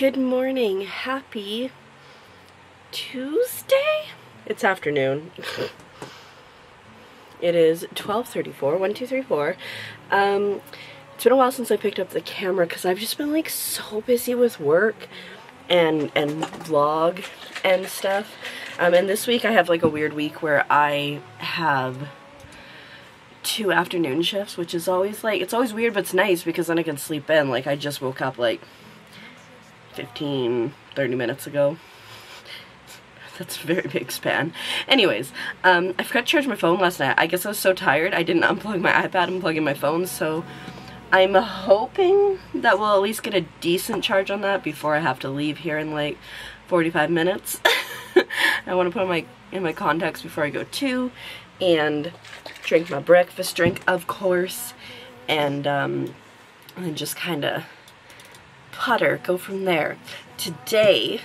Good morning. Happy Tuesday? It's afternoon. it is 12.34, 1, 2, 3, 4. Um, it's been a while since I picked up the camera because I've just been like so busy with work and, and vlog and stuff. Um, and this week I have like a weird week where I have two afternoon shifts, which is always like, it's always weird, but it's nice because then I can sleep in. Like I just woke up like 15, 30 minutes ago. That's a very big span. Anyways, um, I forgot to charge my phone last night. I guess I was so tired I didn't unplug my iPad and plug in my phone, so I'm hoping that we'll at least get a decent charge on that before I have to leave here in like 45 minutes. I want to put my in my contacts before I go too, and drink my breakfast drink, of course, and um, and just kind of putter, go from there. Today,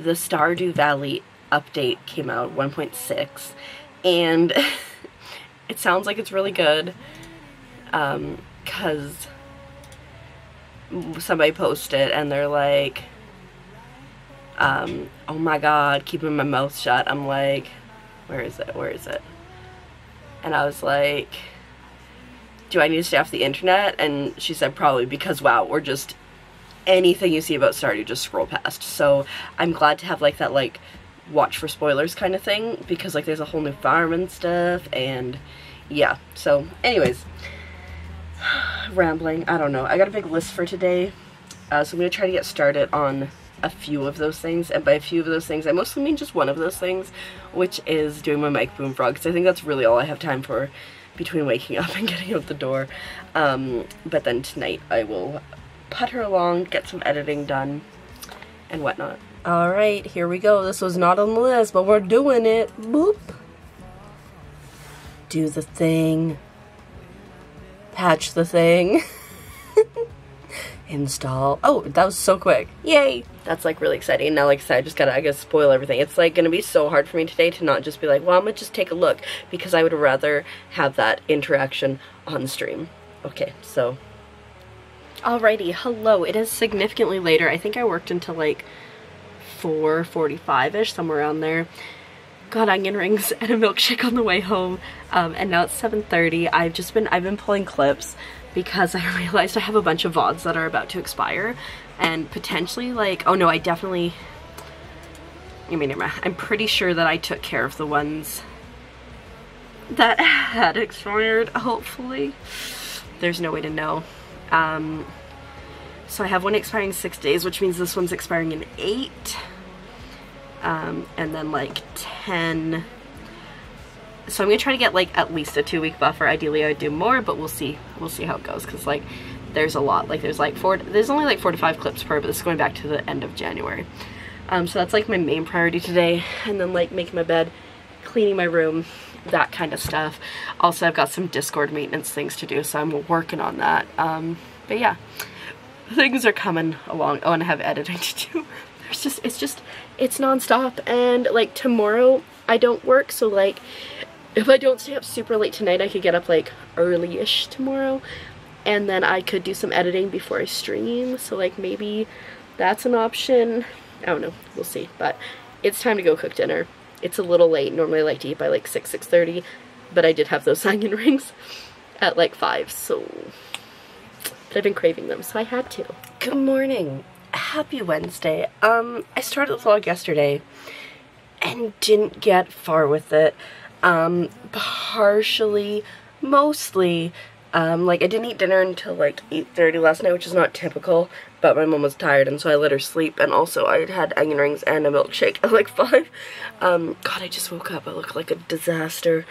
the Stardew Valley update came out, 1.6, and it sounds like it's really good, um, cause somebody posted and they're like, um, oh my god, keeping my mouth shut. I'm like, where is it, where is it? And I was like, do I need to stay off the internet? And she said probably because wow, we're just anything you see about Stardew just scroll past. So I'm glad to have like that like watch for spoilers kind of thing because like there's a whole new farm and stuff and yeah. So anyways, rambling, I don't know. I got a big list for today. Uh, so I'm going to try to get started on a few of those things and by a few of those things I mostly mean just one of those things which is doing my mic boom frog because I think that's really all I have time for between waking up and getting out the door. Um, but then tonight I will putter along, get some editing done, and whatnot. Alright, here we go. This was not on the list, but we're doing it. Boop. Do the thing. Patch the thing. Install. Oh, that was so quick. Yay! That's like really exciting. Now, like I said, I just gotta, I gotta spoil everything. It's like gonna be so hard for me today to not just be like, well, I'm gonna just take a look because I would rather have that interaction on stream. Okay, so Alrighty, hello. It is significantly later. I think I worked until like 4.45ish, somewhere around there. Got onion rings and a milkshake on the way home. Um, and now it's 7.30. I've just been, I've been pulling clips because I realized I have a bunch of VODs that are about to expire. And potentially like, oh no, I definitely, I mean, I'm pretty sure that I took care of the ones that had expired, hopefully. There's no way to know. Um, so I have one expiring six days, which means this one's expiring in eight. Um, and then like 10. So I'm gonna try to get like at least a two week buffer. Ideally I would do more, but we'll see. We'll see how it goes. Cause like there's a lot. Like there's like four, there's only like four to five clips per, but this is going back to the end of January. Um, so that's like my main priority today. And then like making my bed, cleaning my room, that kind of stuff. Also, I've got some Discord maintenance things to do, so I'm working on that. Um, but yeah, things are coming along. Oh, and I have editing to do. There's just, it's just, it's nonstop. And like tomorrow, I don't work, so like, if I don't stay up super late tonight, I could get up like early-ish tomorrow. And then I could do some editing before I stream. So like maybe that's an option. I don't know. We'll see. But it's time to go cook dinner. It's a little late. Normally I like to eat by like 6, 6.30. But I did have those onion rings at like 5. So but I've been craving them. So I had to. Good morning. Happy Wednesday. Um, I started the vlog yesterday and didn't get far with it. Um, partially, mostly, um, like I didn't eat dinner until like 8.30 last night, which is not typical, but my mom was tired and so I let her sleep and also I had onion rings and a milkshake at like 5. Um, God, I just woke up. I look like a disaster.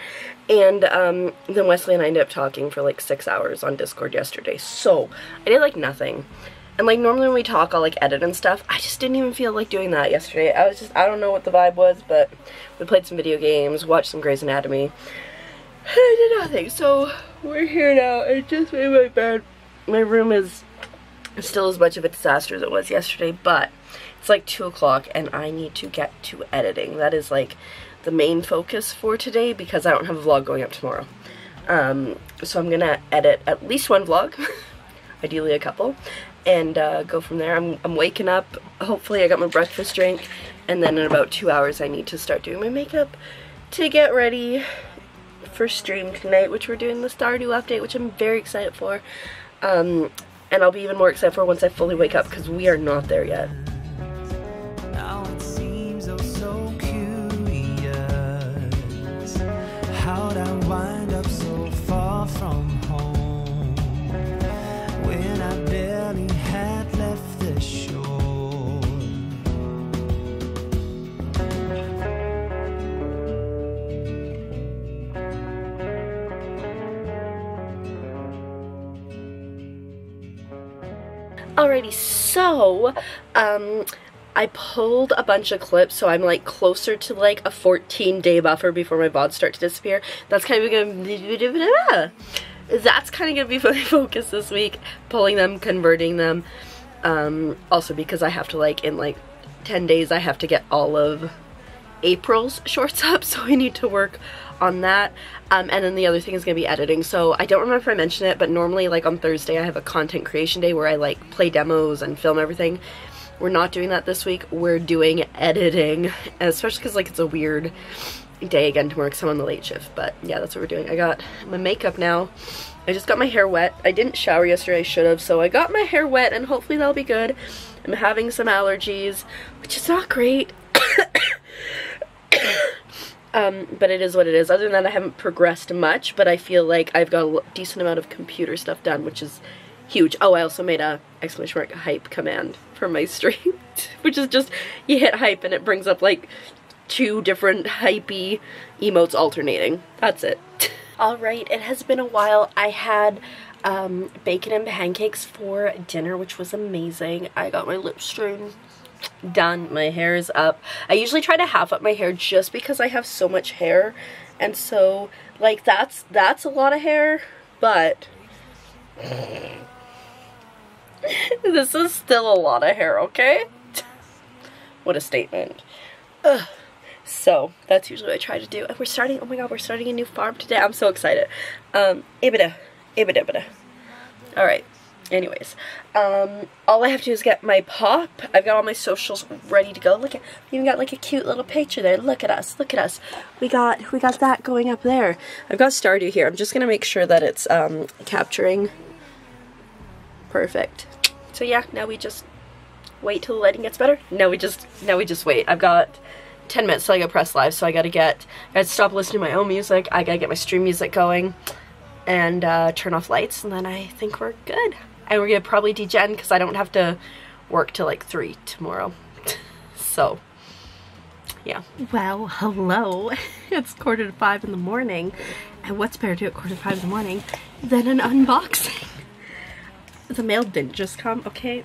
And um, then Wesley and I ended up talking for like 6 hours on Discord yesterday. So, I did like nothing. And like normally when we talk, I'll like edit and stuff. I just didn't even feel like doing that yesterday. I was just, I don't know what the vibe was, but we played some video games, watched some Grey's Anatomy. I did nothing. So we're here now. I just made my bed. My room is still as much of a disaster as it was yesterday, but it's like 2 o'clock and I need to get to editing. That is like the main focus for today because I don't have a vlog going up tomorrow. Um, so I'm gonna edit at least one vlog, ideally a couple, and uh, go from there. I'm, I'm waking up. Hopefully I got my breakfast drink and then in about two hours I need to start doing my makeup to get ready for stream tonight, which we're doing the Stardew update, which I'm very excited for. Um, and I'll be even more excited for once I fully wake up because we are not there yet. Alrighty, so, um, I pulled a bunch of clips, so I'm like closer to like a 14 day buffer before my VODs start to disappear. That's kind of gonna that's kind of gonna be my focus this week, pulling them, converting them. Um, also because I have to like in like 10 days I have to get all of April's shorts up, so I need to work on that. Um, and then the other thing is going to be editing. So I don't remember if I mentioned it, but normally like on Thursday I have a content creation day where I like play demos and film everything. We're not doing that this week. We're doing editing, especially because like it's a weird day again tomorrow because I'm on the late shift. But yeah, that's what we're doing. I got my makeup now. I just got my hair wet. I didn't shower yesterday, I should have, so I got my hair wet and hopefully that'll be good. I'm having some allergies, which is not great. Um, but it is what it is. Other than that, I haven't progressed much, but I feel like I've got a decent amount of computer stuff done, which is huge. Oh, I also made a exclamation mark hype command for my stream, which is just, you hit hype and it brings up like two different hypey emotes alternating. That's it. Alright, it has been a while. I had um, bacon and pancakes for dinner, which was amazing. I got my lip stream done. My hair is up. I usually try to half up my hair just because I have so much hair. And so, like, that's, that's a lot of hair, but this is still a lot of hair, okay? what a statement. Ugh. So, that's usually what I try to do. And we're starting, oh my god, we're starting a new farm today. I'm so excited. Um, ibida, ibida, ibida. Alright anyways um all i have to do is get my pop. I've got all my socials ready to go. Look at we even got like a cute little picture there. Look at us. Look at us. We got we got that going up there. I've got stardew here. I'm just gonna make sure that it's um capturing. Perfect. So yeah now we just wait till the lighting gets better. Now we just now we just wait. I've got 10 minutes till I go press live, so I gotta get, I gotta stop listening to my own music, I gotta get my stream music going, and uh, turn off lights, and then I think we're good and we're gonna probably degen because I don't have to work till like 3 tomorrow. so, yeah. Well, hello. It's quarter to 5 in the morning, and what's better to do at quarter to 5 in the morning than an unboxing? The mail didn't just come, okay?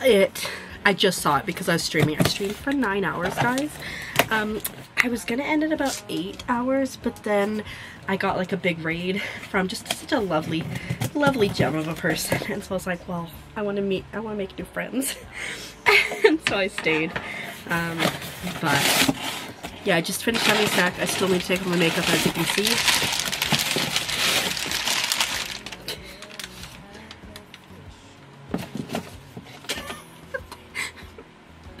It, I just saw it because I was streaming. I streamed for 9 hours, guys. Um, I was gonna end at about 8 hours, but then I got like a big raid from just such a lovely, lovely gem of a person. And so I was like, well, I want to meet, I want to make new friends. and so I stayed. Um, but yeah, I just finished having snack. I still need to take off my makeup as you can see.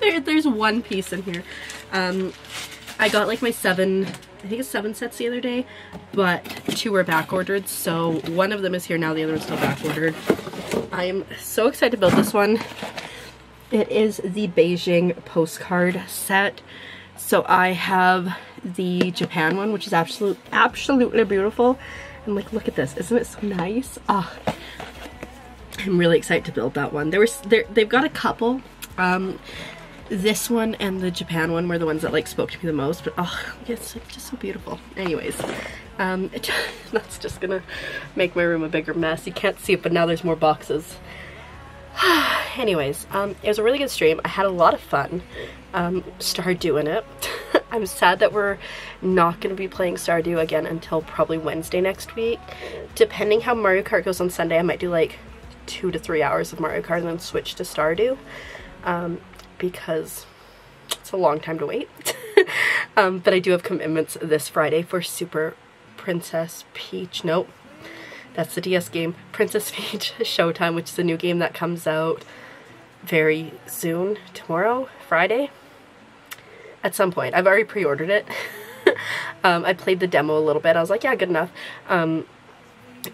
there, there's one piece in here. Um, I got like my seven I think it's seven sets the other day, but two were back ordered. So one of them is here now, the other one's still back ordered. I am so excited to build this one. It is the Beijing postcard set. So I have the Japan one, which is absolute, absolutely beautiful. And like, look at this. Isn't it so nice? Oh, I'm really excited to build that one. There was, there, they've got a couple. Um, this one and the Japan one were the ones that like spoke to me the most, but oh, it's just so beautiful. Anyways, um, it, that's just gonna make my room a bigger mess. You can't see it, but now there's more boxes. Anyways, um, it was a really good stream. I had a lot of fun. Um, started doing it. I'm sad that we're not going to be playing Stardew again until probably Wednesday next week. Depending how Mario Kart goes on Sunday, I might do like two to three hours of Mario Kart and then switch to Stardew. Um, because it's a long time to wait. um, but I do have commitments this Friday for Super Princess Peach. Nope. That's the DS game. Princess Peach Showtime, which is a new game that comes out very soon, tomorrow, Friday, at some point. I've already pre-ordered it. um, I played the demo a little bit. I was like, yeah, good enough. Um,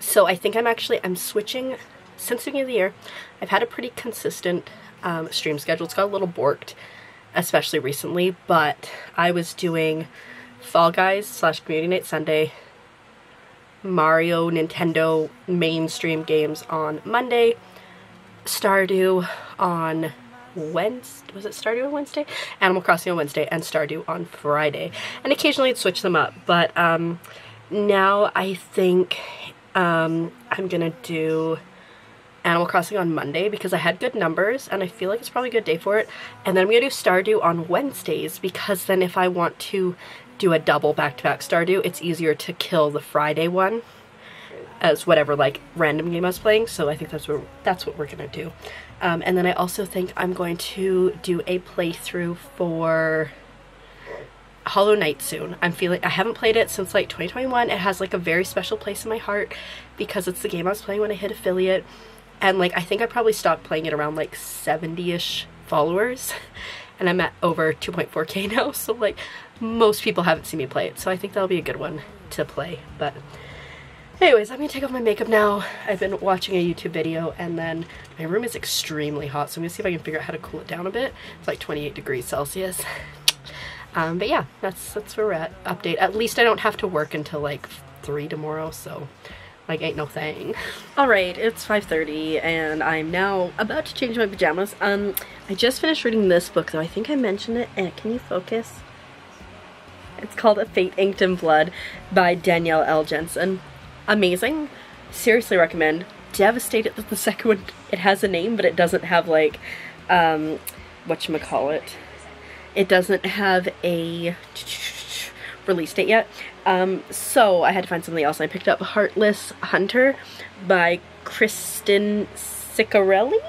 so I think I'm actually, I'm switching, since the beginning of the year, I've had a pretty consistent um, stream schedule. It's got a little borked, especially recently, but I was doing Fall Guys slash Community Night Sunday, Mario, Nintendo mainstream games on Monday, Stardew on Wednesday, was it Stardew on Wednesday? Animal Crossing on Wednesday and Stardew on Friday. And occasionally I'd switch them up, but um, now I think um, I'm gonna do Animal Crossing on Monday because I had good numbers and I feel like it's probably a good day for it. And then I'm gonna do Stardew on Wednesdays because then if I want to do a double back-to-back -back Stardew, it's easier to kill the Friday one as whatever like random game I was playing. So I think that's what that's what we're gonna do. Um, and then I also think I'm going to do a playthrough for Hollow Knight soon. I'm feeling, I haven't played it since like 2021. It has like a very special place in my heart because it's the game I was playing when I hit affiliate. And like, I think I probably stopped playing it around like 70-ish followers. And I'm at over 2.4k now. So like, most people haven't seen me play it. So I think that'll be a good one to play. But Anyways, I'm gonna take off my makeup now. I've been watching a YouTube video and then my room is extremely hot, so I'm gonna see if I can figure out how to cool it down a bit. It's like 28 degrees Celsius. Um, but yeah, that's, that's where we're at. Update. At least I don't have to work until like 3 tomorrow, so like ain't no thing. Alright, it's 5.30 and I'm now about to change my pajamas. Um, I just finished reading this book though. I think I mentioned it. Eh, can you focus? It's called A Fate Inked in Blood by Danielle L. Jensen amazing. Seriously recommend. Devastated that the second one, it has a name, but it doesn't have like, um, whatchamacallit. It doesn't have a release date yet. Um, so I had to find something else. I picked up Heartless Hunter by Kristen Ciccarelli.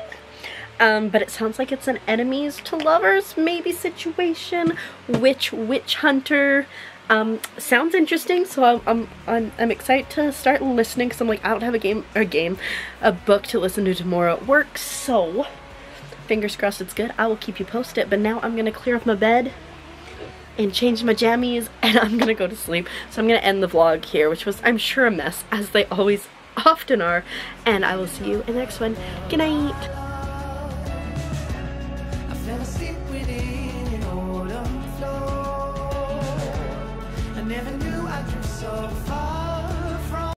Um, but it sounds like it's an enemies to lovers maybe situation. Witch Witch Hunter um, sounds interesting, so I'm, I'm, I'm, I'm excited to start listening because I'm like, I don't have a game, a game, a book to listen to tomorrow at work, so fingers crossed it's good. I will keep you posted, but now I'm going to clear off my bed and change my jammies and I'm to go to sleep. So I'm to end the vlog here, which was, I'm sure, a mess, as they always often are, and I will see you in the next one. Good night!